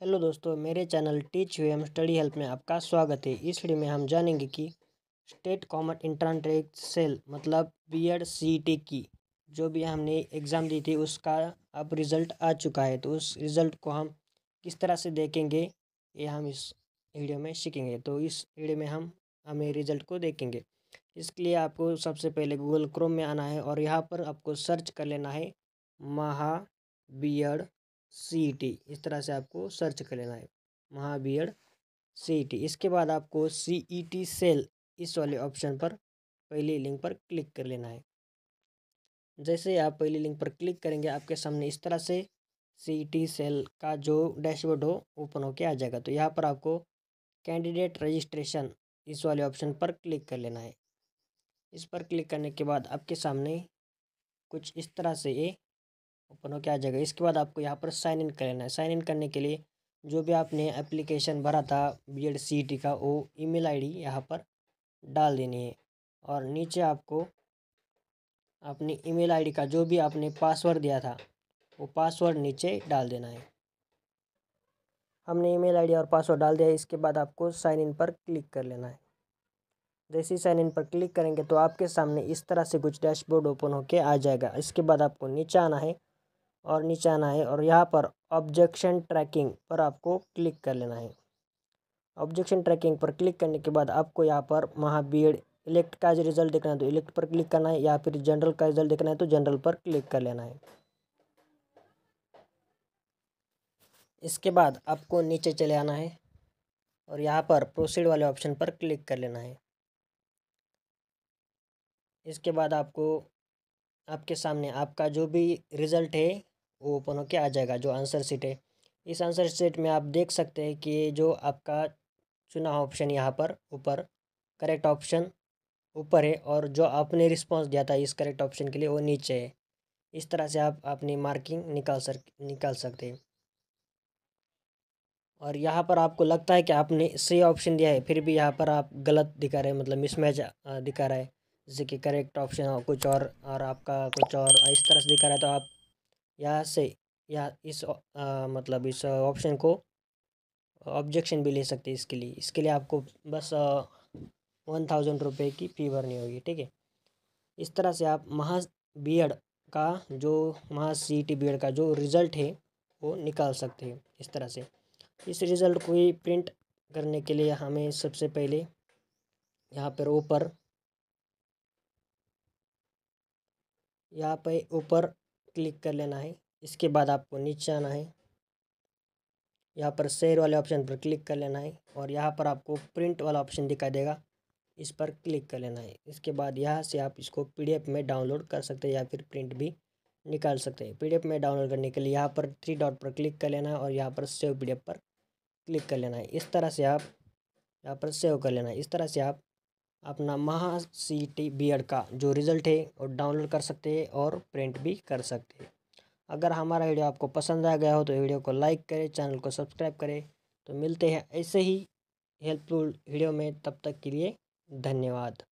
Hello दोस्तों, मेरे channel teach you M study help में आपका स्वागत है। इस वीडियो में हम जानेंगे कि स्टेट कॉमन इंट्रांस सेल मतलब बी एड की जो भी हमने एग्ज़ाम दी थी, उसका अब रिज़ल्ट आ चुका है। तो उस रिज़ल्ट को हम किस तरह से देखेंगे, ये हम इस वीडियो में सीखेंगे। तो इस वीडियो में हम, हमें रिज़ल्ट को देखेंगे। इसके लिए आपको सबसे पहले गूगल क्रोम में आना है और यहाँ पर आपको सर्च कर लेना है, महा बी एड सी टी इस तरह से आपको सर्च कर लेना है। महा बी एड सी टी इसके बाद आपको सी ई टी सेल इस वाले ऑप्शन पर पहली लिंक पर क्लिक कर लेना है। जैसे आप पहली लिंक पर क्लिक करेंगे, आपके सामने इस तरह से सी टी सेल का जो डैशबोर्ड हो ओपन होके आ जाएगा। तो यहाँ पर आपको कैंडिडेट रजिस्ट्रेशन इस वाले ऑप्शन पर क्लिक कर लेना है। इस पर क्लिक करने के बाद आपके सामने कुछ इस तरह से ये ओपन हो के आ जाएगा। इसके बाद आपको यहाँ पर साइन इन कर लेना है। साइन इन करने के लिए जो भी आपने एप्लीकेशन भरा था बी एड सी टी का, वो ईमेल आईडी यहाँ पर डाल देनी है। और नीचे आपको अपनी ईमेल आईडी का जो भी आपने पासवर्ड दिया था, वो पासवर्ड नीचे डाल देना है। हमने ईमेल आईडी और पासवर्ड डाल दिया है। इसके बाद आपको साइन इन पर क्लिक कर लेना है। जैसे ही साइन इन पर क्लिक करेंगे तो आपके सामने इस तरह से कुछ डैशबोर्ड ओपन होके आ जाएगा। इसके बाद आपको नीचे आना है। और नीचे आना है और यहाँ पर ऑब्जेक्शन ट्रैकिंग पर आपको क्लिक कर लेना है। ऑब्जेक्शन ट्रैकिंग पर क्लिक करने के बाद आपको यहाँ पर महा बी एड इलेक्ट का रिज़ल्ट देखना है तो इलेक्ट पर क्लिक करना है या फिर जनरल का रिज़ल्ट देखना है तो जनरल पर क्लिक कर लेना है। इसके बाद आपको नीचे चले आना है और यहाँ पर प्रोसीड वाले ऑप्शन पर क्लिक कर लेना है। इसके बाद आपको आपके सामने आपका जो भी रिज़ल्ट है वो ओपन होके आ जाएगा जो आंसर सीट है। इस आंसर सीट में आप देख सकते हैं कि जो आपका चुना ऑप्शन यहाँ पर ऊपर करेक्ट ऑप्शन ऊपर है और जो आपने रिस्पांस दिया था इस करेक्ट ऑप्शन के लिए वो नीचे है। इस तरह से आप अपनी मार्किंग निकाल सक, निकाल सकते हैं। और यहाँ पर आपको लगता है कि आपने सही ऑप्शन दिया है, फिर भी यहाँ पर आप गलत दिखा रहे हैं मतलब मिसमैच दिखा रहा है। जैसे कि करेक्ट ऑप्शन कुछ और और आपका कुछ और इस तरह से दिखा रहा है तो आप यहाँ से या इस आ, मतलब इस ऑप्शन को ऑब्जेक्शन भी ले सकते हैं इसके लिए। इसके लिए आपको बस वन थाउज़ेंड रुपये की फ़ी भरनी होगी ठीक है? इस तरह से आप महा बी का जो महा सी टी बी का जो रिज़ल्ट है वो निकाल सकते हैं इस तरह से। इस रिज़ल्ट को ही प्रिंट करने के लिए हमें सबसे पहले यहाँ पर ऊपर यहाँ पे ऊपर क्लिक कर लेना है। इसके बाद आपको नीचे आना है। यहाँ पर शेयर वाले ऑप्शन पर क्लिक कर लेना है और यहाँ पर आपको प्रिंट वाला ऑप्शन दिखाई देगा। इस पर क्लिक कर लेना है। इसके बाद यहाँ से आप इसको पीडीएफ में डाउनलोड कर सकते हैं या फिर प्रिंट भी निकाल सकते हैं। पीडीएफ में डाउनलोड करने के लिए यहाँ पर थ्री डॉट पर क्लिक कर लेना है और यहाँ पर सेव पीडीएफ पर क्लिक कर लेना है। इस तरह से आप यहाँ पर सेव कर लेना है। इस तरह से आप अपना महा सी टी बी एड का जो रिज़ल्ट है, वो डाउनलोड कर सकते हैं और प्रिंट भी कर सकते हैं। अगर हमारा वीडियो आपको पसंद आ गया हो तो वीडियो को लाइक करें चैनल को सब्सक्राइब करें। तो मिलते हैं ऐसे ही हेल्पफुल वीडियो में, तब तक के लिए धन्यवाद।